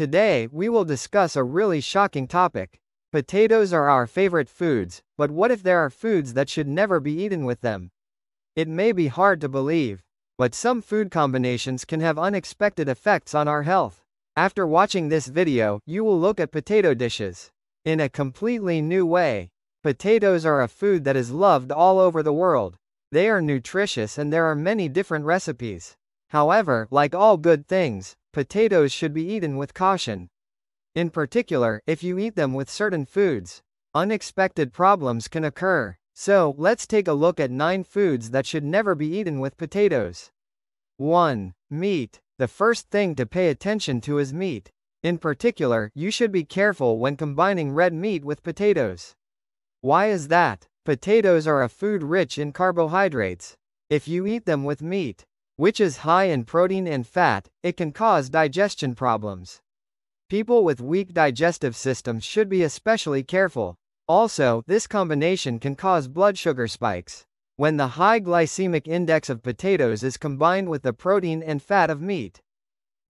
Today, we will discuss a really shocking topic. Potatoes are our favorite foods, but what if there are foods that should never be eaten with them? It may be hard to believe, but some food combinations can have unexpected effects on our health. After watching this video, you will look at potato dishes in a completely new way. Potatoes are a food that is loved all over the world. They are nutritious and there are many different recipes. However, like all good things, potatoes should be eaten with caution. In particular, if you eat them with certain foods, unexpected problems can occur. So, let's take a look at 9 foods that should never be eaten with potatoes. 1. Meat. The first thing to pay attention to is meat. In particular, you should be careful when combining red meat with potatoes. Why is that? Potatoes are a food rich in carbohydrates. If you eat them with meat, which is high in protein and fat, it can cause digestion problems. People with weak digestive systems should be especially careful. Also, this combination can cause blood sugar spikes. When the high glycemic index of potatoes is combined with the protein and fat of meat,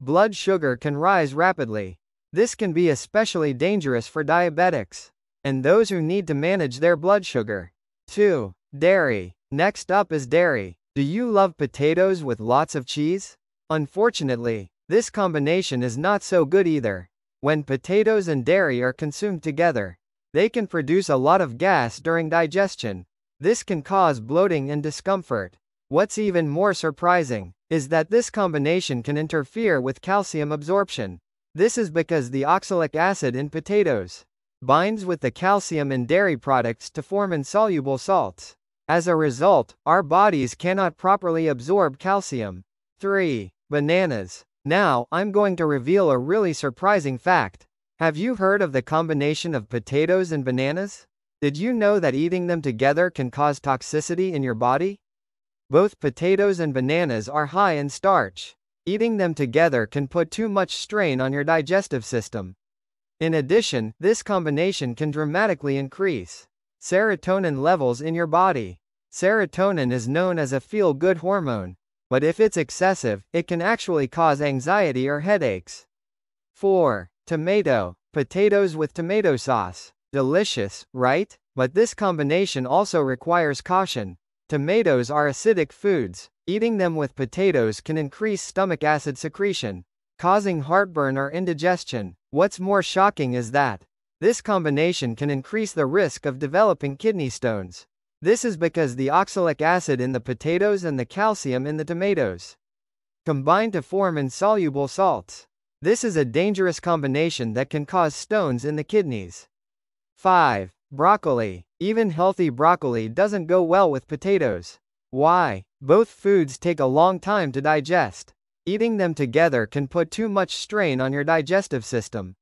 blood sugar can rise rapidly. This can be especially dangerous for diabetics and those who need to manage their blood sugar. 2. Dairy. Next up is dairy. Do you love potatoes with lots of cheese? Unfortunately, this combination is not so good either. When potatoes and dairy are consumed together, they can produce a lot of gas during digestion. This can cause bloating and discomfort. What's even more surprising is that this combination can interfere with calcium absorption. This is because the oxalic acid in potatoes binds with the calcium in dairy products to form insoluble salts. As a result, our bodies cannot properly absorb calcium. 3. Bananas. Now, I'm going to reveal a really surprising fact. Have you heard of the combination of potatoes and bananas? Did you know that eating them together can cause toxicity in your body? Both potatoes and bananas are high in starch. Eating them together can put too much strain on your digestive system. In addition, this combination can dramatically increase serotonin levels in your body. Serotonin is known as a feel good hormone, but if it's excessive, it can actually cause anxiety or headaches. 4. Tomato. Potatoes with tomato sauce. Delicious, right? But this combination also requires caution. Tomatoes are acidic foods. Eating them with potatoes can increase stomach acid secretion, causing heartburn or indigestion. What's more shocking is that this combination can increase the risk of developing kidney stones. This is because the oxalic acid in the potatoes and the calcium in the tomatoes combine to form insoluble salts. This is a dangerous combination that can cause stones in the kidneys. 5. Broccoli. Even healthy broccoli doesn't go well with potatoes. Why? Both foods take a long time to digest. Eating them together can put too much strain on your digestive system.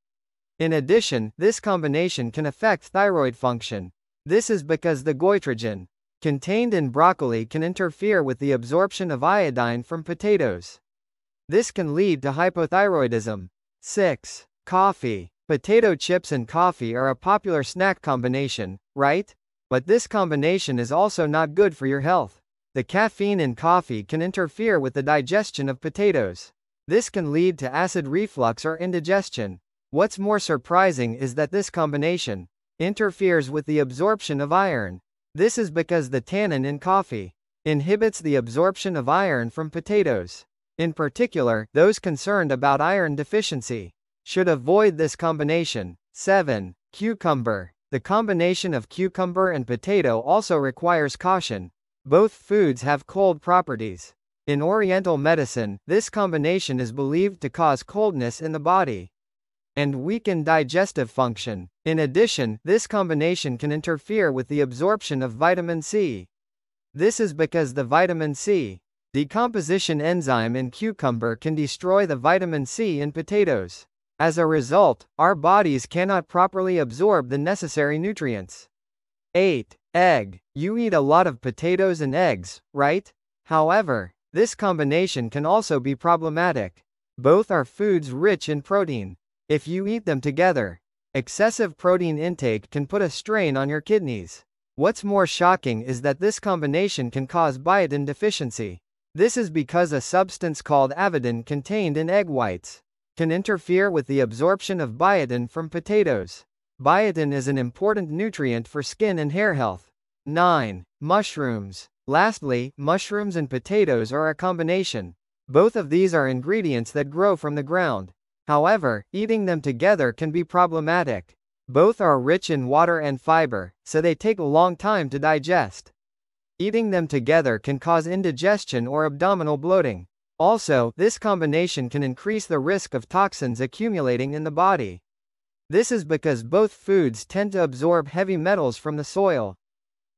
In addition, this combination can affect thyroid function, this is because the goitrogen contained in broccoli can interfere with the absorption of iodine from potatoes. This can lead to hypothyroidism. 6. Coffee. Potato chips and coffee are a popular snack combination, right? But this combination is also not good for your health. The caffeine in coffee can interfere with the digestion of potatoes. This can lead to acid reflux or indigestion. What's more surprising is that this combination interferes with the absorption of iron. This is because the tannin in coffee inhibits the absorption of iron from potatoes. In particular, those concerned about iron deficiency should avoid this combination. 7. Cucumber. The combination of cucumber and potato also requires caution. Both foods have cold properties. In Oriental medicine, this combination is believed to cause coldness in the body and weaken digestive function. In addition, this combination can interfere with the absorption of vitamin C. This is because the vitamin C decomposition enzyme in cucumber can destroy the vitamin C in potatoes. As a result, our bodies cannot properly absorb the necessary nutrients. 8. Egg. You eat a lot of potatoes and eggs, right? However, this combination can also be problematic. Both are foods rich in protein, if you eat them together, excessive protein intake can put a strain on your kidneys. What's more shocking is that this combination can cause biotin deficiency. This is because a substance called avidin contained in egg whites can interfere with the absorption of biotin from potatoes. Biotin is an important nutrient for skin and hair health. 9. Mushrooms. Lastly, mushrooms and potatoes are a combination. Both of these are ingredients that grow from the ground. However, eating them together can be problematic. Both are rich in water and fiber, so they take a long time to digest. Eating them together can cause indigestion or abdominal bloating. Also, this combination can increase the risk of toxins accumulating in the body. This is because both foods tend to absorb heavy metals from the soil.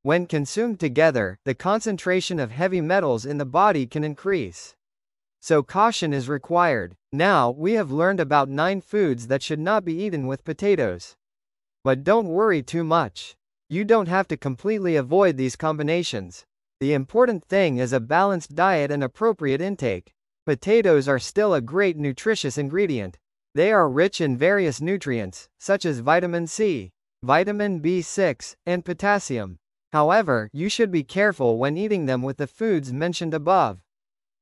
When consumed together, the concentration of heavy metals in the body can increase. So caution is required. Now, we have learned about 9 foods that should not be eaten with potatoes. But don't worry too much. You don't have to completely avoid these combinations. The important thing is a balanced diet and appropriate intake. Potatoes are still a great nutritious ingredient. They are rich in various nutrients, such as vitamin C, vitamin B6, and potassium. However, you should be careful when eating them with the foods mentioned above.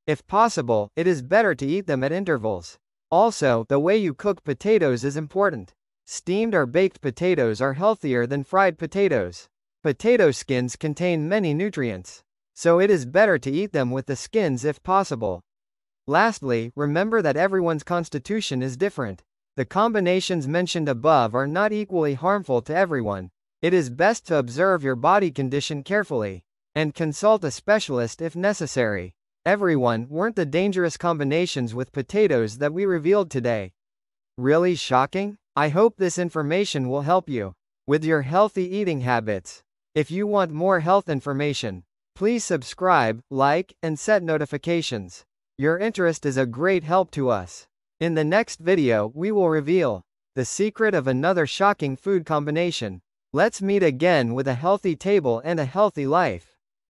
If possible, it is better to eat them at intervals. Also, the way you cook potatoes is important. Steamed or baked potatoes are healthier than fried potatoes. Potato skins contain many nutrients so it is better to eat them with the skins if possible. Lastly, remember that everyone's constitution is different. The combinations mentioned above are not equally harmful to everyone. It is best to observe your body condition carefully and consult a specialist if necessary. Everyone weren't the dangerous combinations with potatoes that we revealed today. Really shocking? I hope this information will help you with your healthy eating habits. If you want more health information, Please subscribe, like, and set notifications. Your interest is a great help to us. In the next video, we will reveal the secret of another shocking food combination. Let's meet again with a healthy table and a healthy life.